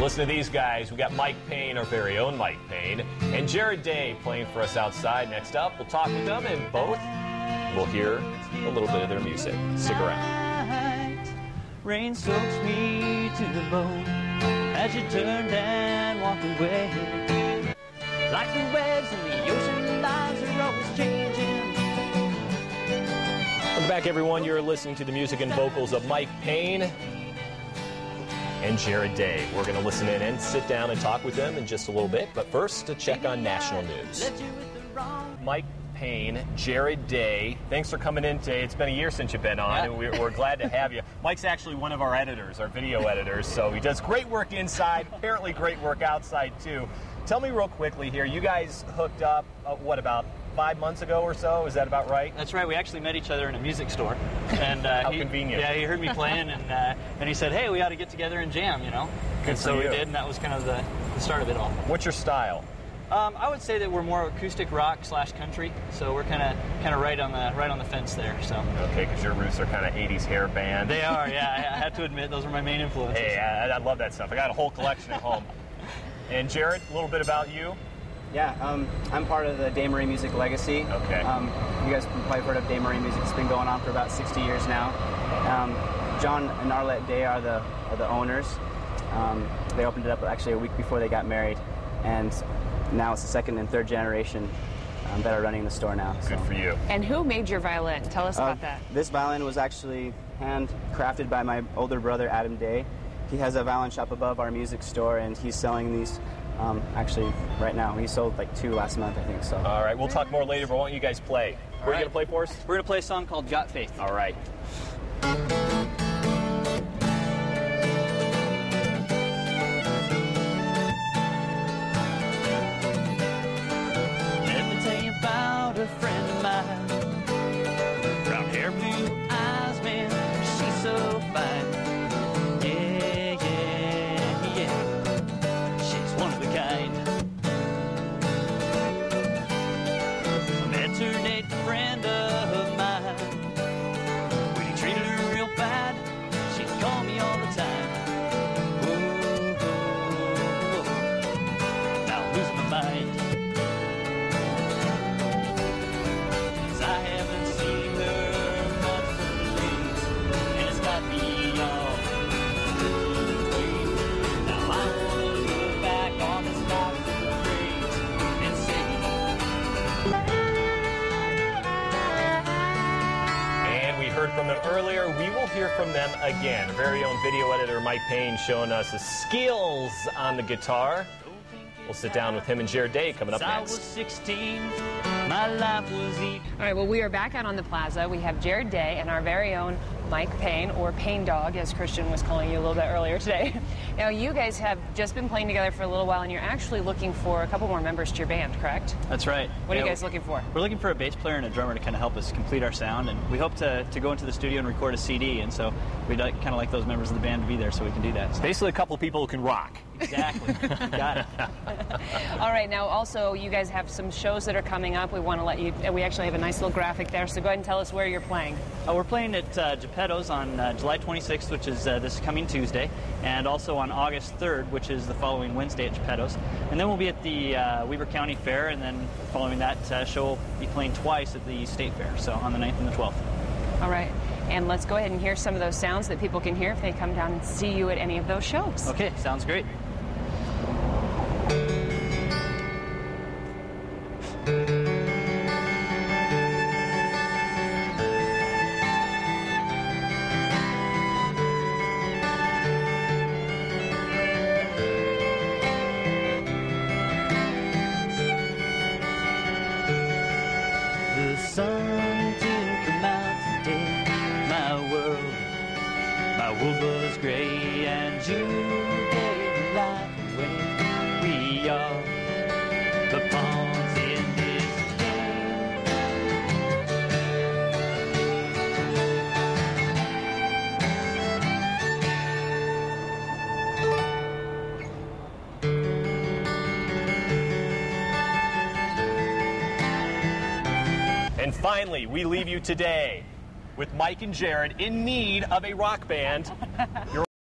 Listen to these guys. We got Mike Paine, our very own Mike Paine, and Jared Day playing for us outside. Next up, we'll talk with them, and both we'll hear a little bit of their music. Stick around. Rain soaks me to the bone as you turned and walked away. Like the waves in the ocean, lives are always changing. Welcome back, everyone. You're listening to the music and vocals of Mike Paine and Jared Day. We're going to listen in and sit down and talk with them in just a little bit. But first, to check on national news. Led you with the wrong Mike Paine, Jared Day, thanks for coming in today. It's been a year since you've been on, Yeah. and we're, we're glad to have you. Mike's actually one of our editors, our video editors, so he does great work inside, apparently great work outside too. Tell me real quickly here, you guys hooked up, uh, what, about five months ago or so? Is that about right? That's right. We actually met each other in a music store, and uh, How he, convenient. Yeah, he heard me playing, and uh, and he said, "Hey, we ought to get together and jam," you know. Good and so we did, and that was kind of the, the start of it all. What's your style? Um, I would say that we're more acoustic rock slash country, so we're kind of kind of right on the right on the fence there. So Okay, because your roots are kind of 80s hair band. they are, yeah. I, I have to admit, those are my main influences. Hey, I, I love that stuff. I got a whole collection at home. And Jared, a little bit about you. Yeah, um, I'm part of the Day-Murray Music Legacy. Okay. Um, you guys probably heard of Day-Murray Music. It's been going on for about 60 years now. Um, John and Arlette Day are the are the owners. Um, they opened it up actually a week before they got married, and now it's the second and third generation um, that are running the store now. Good so. for you. And who made your violin? Tell us Uh, about that. This violin was actually handcrafted by my older brother Adam Day. He has a violin shop above our music store, and he's selling these. Um, actually, right now, he sold like two last month, I think. So. All right, we'll talk more later, but why don't you guys play? Where are you going to play for us? We're gonna play a song called "Got Faith." All right. Earlier. We will hear from them again. Our very own video editor Mike Paine showing us his skills on the guitar. We'll sit down with him and Jared Day coming up Since I was next. 16, my life was. All right, well, we are back out on the plaza. We have Jared Day and our very own Mike Paine, or Paine Dog, as Christian was calling you a little bit earlier today. Now, you guys have just been playing together for a little while, and you're actually looking for a couple more members to your band, correct? That's right. What are you guys looking for? We're looking for a bass player and a drummer to kind of help us complete our sound, and we hope to, to go into the studio and record a CD. And so we'd like, kind of like those members of the band to be there so we can do that. So- Basically, a couple people who can rock. Exactly. Got it. All right, now also, you guys have some shows that are coming up. We want to let you, we actually have a nice little graphic there, so go ahead and tell us where you're playing. Uh, we're playing at uh, Geppetto's on uh, July 26th, which is uh, this coming Tuesday, and also on August 3rd, which is the following Wednesday at Geppetto's. And then we'll be at the uh, Weber County Fair, and then following that uh, show, we'll be playing twice at the State Fair, so on the 9th and the 12th. All right, and let's go ahead and hear some of those sounds that people can hear if they come down and see you at any of those shows. Okay, sounds great. Sun didn't come out today. My world, my world was gray, and you And finally, we leave you today with Mike and Jared in need of a rock band. You're